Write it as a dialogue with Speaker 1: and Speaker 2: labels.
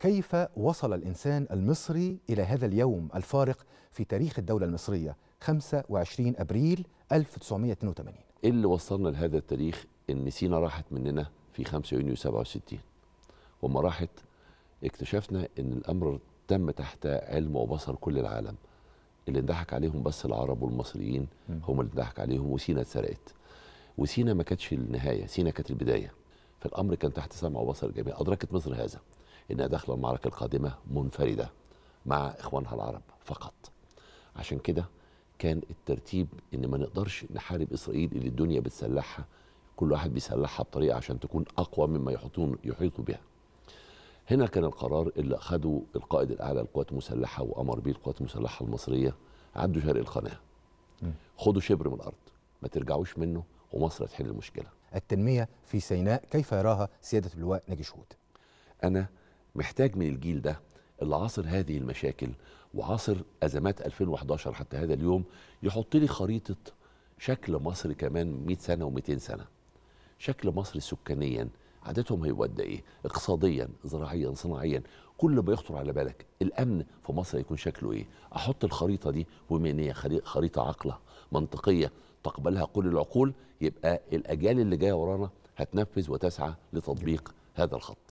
Speaker 1: كيف وصل الإنسان المصري إلى هذا اليوم الفارق في تاريخ الدولة المصرية؟ 25 أبريل 1982
Speaker 2: إيه اللي وصلنا لهذا التاريخ؟ إن سينا راحت مننا في 5 يونيو 67 وما راحت اكتشفنا إن الأمر تم تحت علم وبصر كل العالم. اللي انضحك عليهم بس العرب والمصريين. هم اللي انضحك عليهم وسينا اتسرقت. وسينا ما كانتش النهاية سينا كانت البداية. فالأمر كان تحت سمع وبصر الجميع أدركت مصر هذا. انها داخله المعركة القادمة منفردة مع إخوانها العرب فقط. عشان كده كان الترتيب إن ما نقدرش نحارب إسرائيل اللي الدنيا بتسلحها كل واحد بيسلحها بطريقة عشان تكون أقوى مما يحيطون يحيطوا بها. هنا كان القرار اللي اخذه القائد الأعلى للقوات المسلحة وأمر به القوات المسلحة المصرية عدوا شرق
Speaker 1: القناة.
Speaker 2: خدوا شبر من الأرض ما ترجعوش منه ومصر هتحل المشكلة.
Speaker 1: التنمية في سيناء كيف يراها سيادة اللواء ناجي شهود؟
Speaker 2: أنا محتاج من الجيل ده اللي عاصر هذه المشاكل وعاصر أزمات 2011 حتى هذا اليوم يحط لي خريطة شكل مصر كمان 100 سنة و200 سنة. شكل مصر سكانيا عاداتهم هيبقى قد إيه؟ اقتصاديا زراعيا صناعيا. كل ما يخطر على بالك الأمن في مصر هيكون شكله إيه؟ أحط الخريطة دي وبما إن هي خري- خريطة عاقلة منطقية تقبلها كل العقول يبقى الأجيال اللي جاية ورانا هتنفذ وتسعى لتطبيق هذا الخط.